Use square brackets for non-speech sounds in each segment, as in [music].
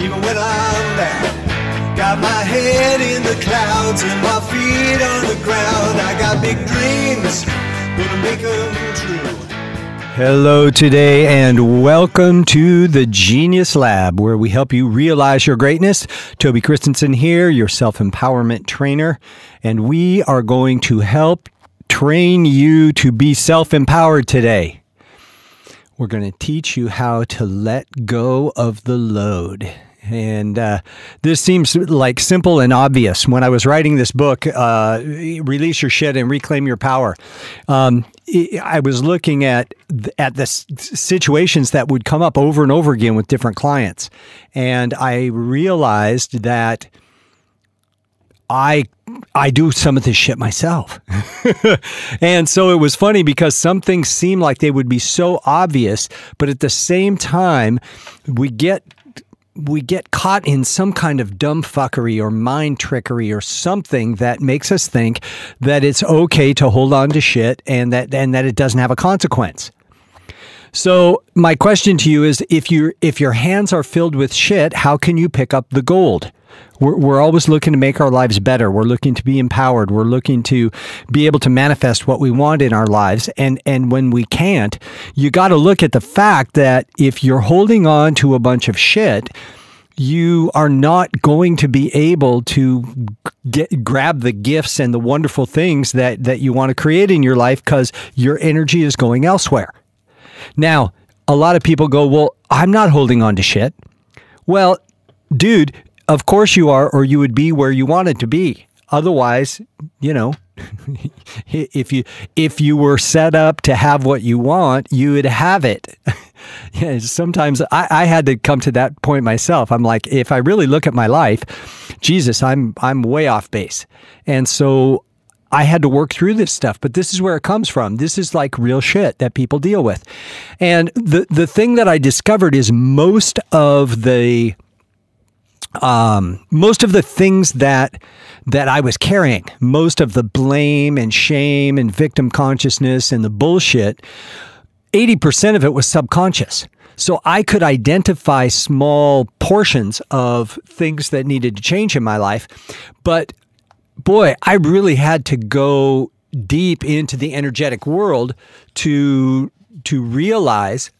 even when I'm bad. Got my head in the clouds and my feet on the ground. I got big dreams, gonna make them true. Hello, today, and welcome to the Genius Lab, where we help you realize your greatness. Toby Christensen here, your self empowerment trainer, and we are going to help train you to be self empowered today. We're going to teach you how to let go of the load. And uh, this seems like simple and obvious. When I was writing this book, uh, Release Your Shit and Reclaim Your Power, um, I was looking at at the situations that would come up over and over again with different clients, and I realized that I I do some of this shit myself. [laughs] and so it was funny because some things seem like they would be so obvious, but at the same time, we get we get caught in some kind of dumb fuckery or mind trickery or something that makes us think that it's okay to hold on to shit and that and that it doesn't have a consequence. So my question to you is if you if your hands are filled with shit, how can you pick up the gold? We're, we're always looking to make our lives better. We're looking to be empowered. We're looking to be able to manifest what we want in our lives. And, and when we can't, you got to look at the fact that if you're holding on to a bunch of shit, you are not going to be able to get grab the gifts and the wonderful things that that you want to create in your life because your energy is going elsewhere. Now, a lot of people go, "Well, I'm not holding on to shit." Well, dude, of course you are, or you would be where you wanted to be. Otherwise, you know, [laughs] if you if you were set up to have what you want, you would have it. [laughs] yeah, sometimes I, I had to come to that point myself. I'm like, if I really look at my life, Jesus, I'm I'm way off base, and so I had to work through this stuff, but this is where it comes from. This is like real shit that people deal with. And the the thing that I discovered is most of the um, most of the things that that I was carrying, most of the blame and shame and victim consciousness and the bullshit, 80% of it was subconscious. So I could identify small portions of things that needed to change in my life. But boy, I really had to go deep into the energetic world to to realize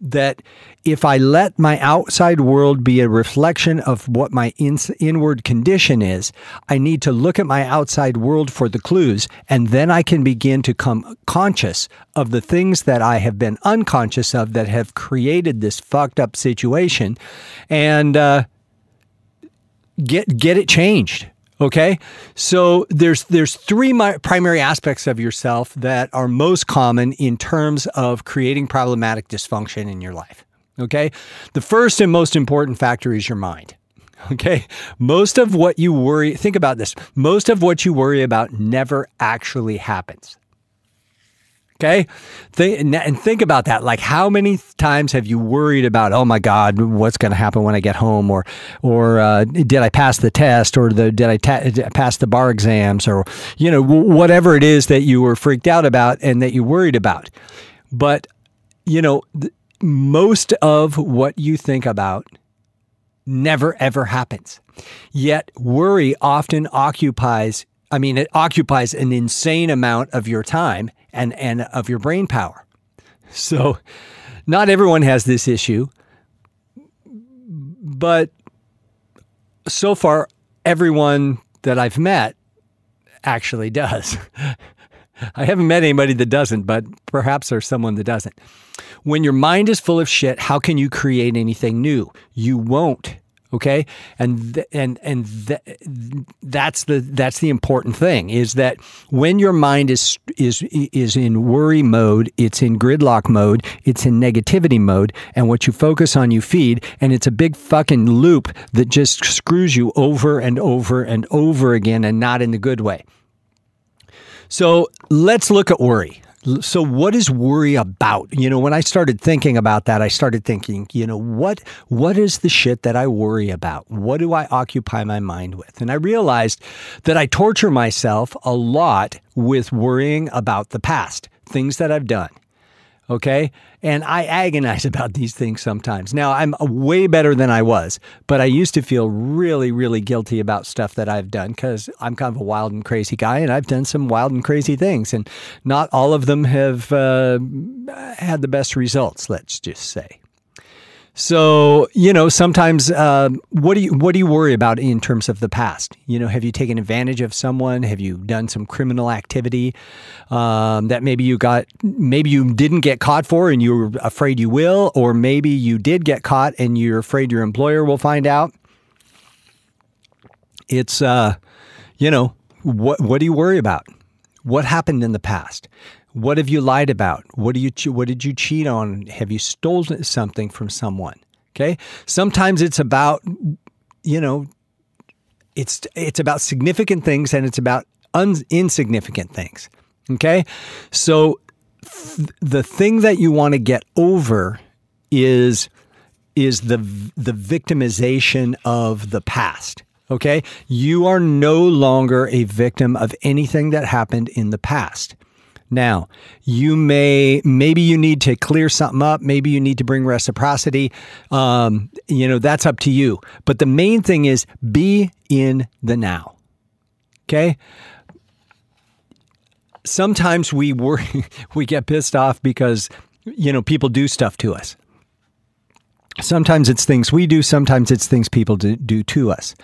that if I let my outside world be a reflection of what my in- inward condition is, I need to look at my outside world for the clues, and then I can begin to come conscious of the things that I have been unconscious of that have created this fucked up situation, and uh, get get it changed. Okay, so there's there's three primary aspects of yourself that are most common in terms of creating problematic dysfunction in your life. Okay, the first and most important factor is your mind. [laughs] Okay, most of what you worry, think about this. Most of what you worry about never actually happens. Okay. and think about that. Like, how many times have you worried about, oh my God, what's going to happen when I get home? Or, or uh, did I pass the test? Or the, did I ta- pass the bar exams? Or, you know, whatever it is that you were freaked out about and that you worried about. But, you know, th- most of what you think about never ever happens. Yet, worry often occupies I mean, it occupies an insane amount of your time and, and of your brain power. So, not everyone has this issue, but so far, everyone that I've met actually does. [laughs] I haven't met anybody that doesn't, but perhaps there's someone that doesn't. When your mind is full of shit, how can you create anything new? You won't okay? And th- and and th- that's the that's the important thing is that when your mind is is is in worry mode it's in gridlock mode it's in negativity mode and what you focus on you feed and it's a big fucking loop that just screws you over and over and over again and not in the good way. So let's look at worry so, what is worry about? You know, when I started thinking about that, I started thinking, you know, what what is the shit that I worry about? What do I occupy my mind with? And I realized that I torture myself a lot with worrying about the past, things that I've done. Okay. And I agonize [laughs] about these things sometimes. Now, I'm way better than I was, but I used to feel really, really guilty about stuff that I've done because I'm kind of a wild and crazy guy and I've done some wild and crazy things. And not all of them have uh, had the best results, let's just say. So you know, sometimes uh, what do you what do you worry about in terms of the past? You know, have you taken advantage of someone? Have you done some criminal activity um, that maybe you got maybe you didn't get caught for and you were afraid you will, or maybe you did get caught and you're afraid your employer will find out? It's uh, you know, what what do you worry about? What happened in the past? What have you lied about? What do you what did you cheat on? Have you stolen something from someone? Okay? Sometimes it's about you know it's it's about significant things and it's about insignificant things. Okay? So th- the thing that you want to get over is is the the victimization of the past. Okay? You are no longer a victim of anything that happened in the past. Now, you may, maybe you need to clear something up. Maybe you need to bring reciprocity. Um, you know, that's up to you. But the main thing is be in the now. Okay. Sometimes we worry, [laughs] we get pissed off because, you know, people do stuff to us. Sometimes it's things we do, sometimes it's things people do, do to us.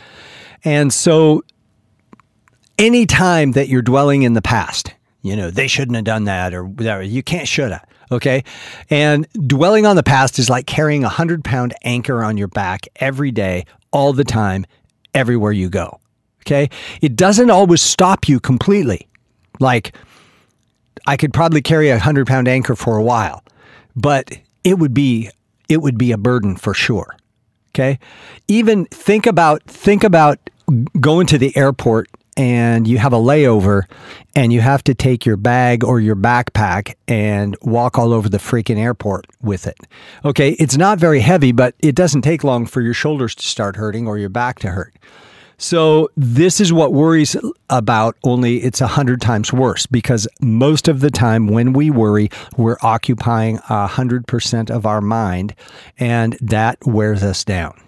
And so, anytime that you're dwelling in the past, you know, they shouldn't have done that or whatever. You can't shoulda. Okay. And dwelling on the past is like carrying a hundred pound anchor on your back every day, all the time, everywhere you go. Okay. It doesn't always stop you completely. Like I could probably carry a hundred pound anchor for a while, but it would be, it would be a burden for sure. Okay. Even think about, think about going to the airport and you have a layover and you have to take your bag or your backpack and walk all over the freaking airport with it. Okay, it's not very heavy, but it doesn't take long for your shoulders to start hurting or your back to hurt. So this is what worries about, only it's a hundred times worse because most of the time when we worry, we're occupying a hundred percent of our mind and that wears us down.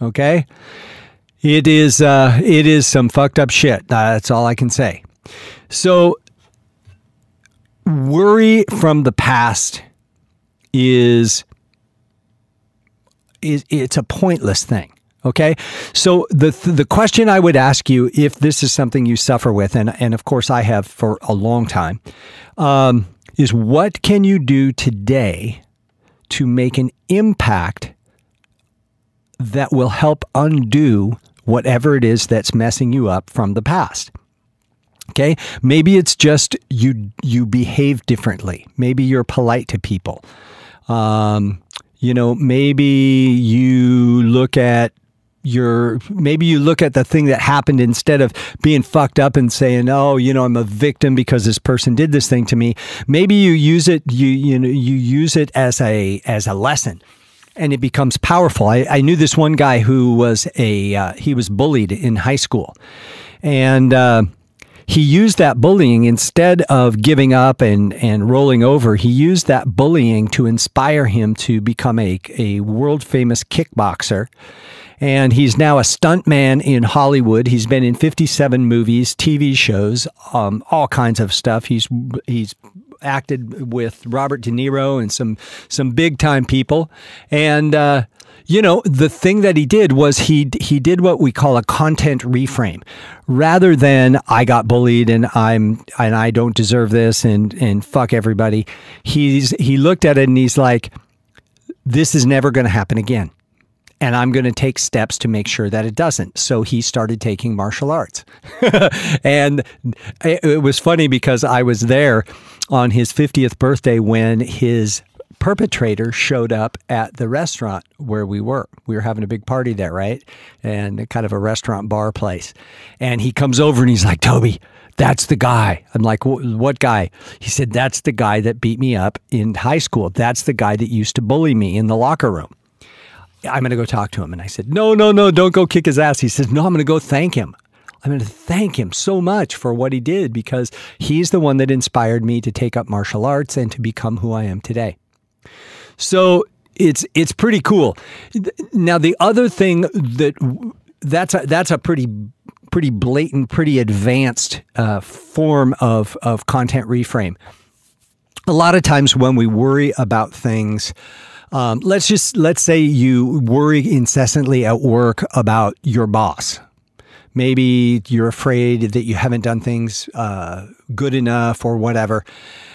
Okay? It is uh, it is some fucked up shit. That's all I can say. So worry from the past is is it's a pointless thing. Okay, so the the question I would ask you, if this is something you suffer with, and and of course I have for a long time, um, is what can you do today to make an impact that will help undo whatever it is that's messing you up from the past. Okay? Maybe it's just you you behave differently. Maybe you're polite to people. Um, you know, maybe you look at your maybe you look at the thing that happened instead of being fucked up and saying oh you know i'm a victim because this person did this thing to me maybe you use it you you know you use it as a as a lesson and it becomes powerful. I, I knew this one guy who was a uh, he was bullied in high school, and uh, he used that bullying instead of giving up and and rolling over. He used that bullying to inspire him to become a a world famous kickboxer. And he's now a stuntman in Hollywood. He's been in 57 movies, TV shows, um, all kinds of stuff. He's he's acted with Robert De Niro and some some big time people, and uh, you know the thing that he did was he he did what we call a content reframe, rather than I got bullied and I'm and I don't deserve this and and fuck everybody. He's he looked at it and he's like, this is never going to happen again and I'm going to take steps to make sure that it doesn't. So he started taking martial arts. [laughs] and it, was funny because I was there on his 50th birthday when his perpetrator showed up at the restaurant where we were. We were having a big party there, right? And kind of a restaurant bar place. And he comes over and he's like, Toby, that's the guy. I'm like, what guy? He said, that's the guy that beat me up in high school. That's the guy that used to bully me in the locker room. I'm going to go talk to him. And I said, No, no, no, don't go kick his ass. He says, No, I'm going to go thank him. I'm going to thank him so much for what he did because he's the one that inspired me to take up martial arts and to become who I am today. So it's it's pretty cool. Now the other thing that that's a, that's a pretty pretty blatant, pretty advanced uh, form of of content reframe. A lot of times when we worry about things, um, let's just let's say you worry incessantly at work about your boss. Maybe you're afraid that you haven't done things uh, good enough or whatever,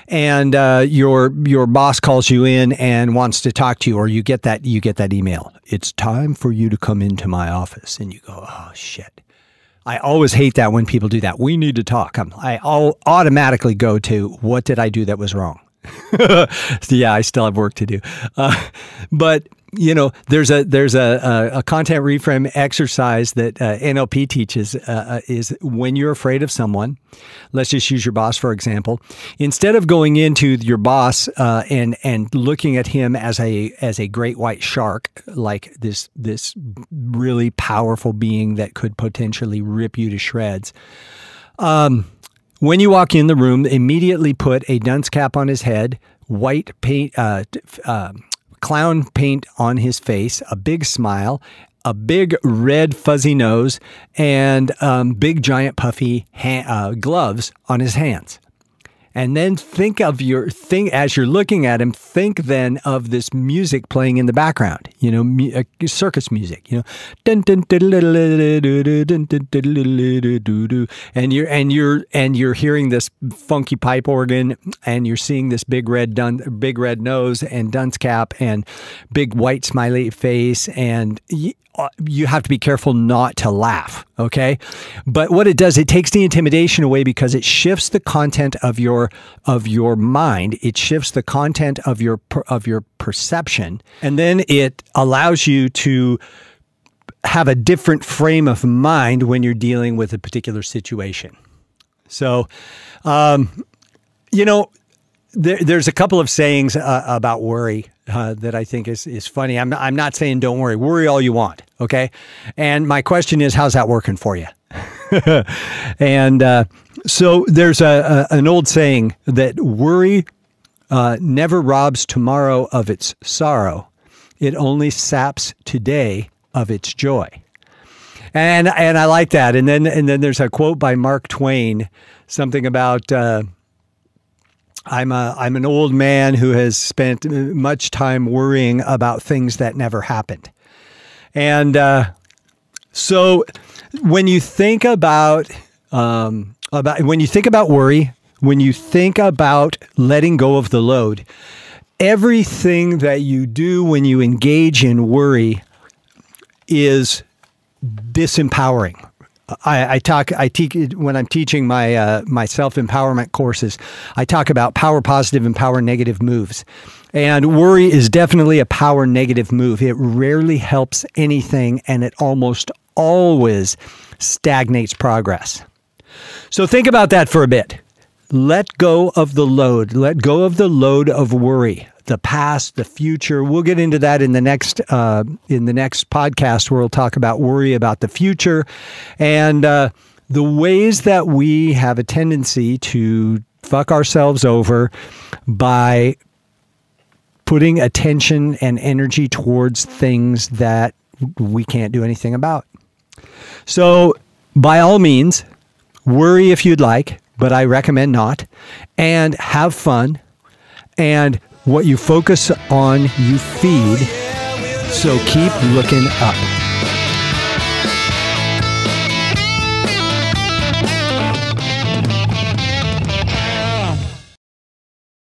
and uh, your your boss calls you in and wants to talk to you, or you get that you get that email. It's time for you to come into my office, and you go, oh shit. I always hate that when people do that. We need to talk. I automatically go to what did I do that was wrong. [laughs] yeah, I still have work to do, uh, but you know, there's a there's a, a, a content reframe exercise that uh, NLP teaches uh, uh, is when you're afraid of someone. Let's just use your boss for example. Instead of going into your boss uh, and and looking at him as a as a great white shark, like this this really powerful being that could potentially rip you to shreds. Um, when you walk in the room, immediately put a dunce cap on his head, white paint, uh, uh, clown paint on his face, a big smile, a big red fuzzy nose, and um, big giant puffy uh, gloves on his hands. And then think of your thing as you're looking at him. Think then of this music playing in the background. You know, mu- uh, circus music. You know, and you're and you're and you're hearing this funky pipe organ, and you're seeing this big red dun- big red nose and dunce cap and big white smiley face, and uh, you have to be careful not to laugh. Okay. But what it does, it takes the intimidation away because it shifts the content of your, of your mind. It shifts the content of your, of your perception. And then it allows you to have a different frame of mind when you're dealing with a particular situation. So, um, you know, there, there's a couple of sayings uh, about worry uh, that I think is is funny. I'm I'm not saying don't worry. Worry all you want, okay? And my question is, how's that working for you? [laughs] and uh, so there's a, a, an old saying that worry uh, never robs tomorrow of its sorrow. It only saps today of its joy. And and I like that. And then and then there's a quote by Mark Twain, something about uh, I'm a I'm an old man who has spent much time worrying about things that never happened, and uh, so when you think about um, about when you think about worry, when you think about letting go of the load, everything that you do when you engage in worry is disempowering I, I, talk. I teach when I'm teaching my uh, my self empowerment courses. I talk about power positive and power negative moves, and worry is definitely a power negative move. It rarely helps anything, and it almost always stagnates progress. So think about that for a bit. Let go of the load. Let go of the load of worry the past, the future. We'll get into that in the next uh, in the next podcast, where we'll talk about worry about the future and uh, the ways that we have a tendency to fuck ourselves over by putting attention and energy towards things that we can't do anything about. So, by all means, worry if you'd like, but I recommend not, and have fun and what you focus on, you feed. So keep looking up.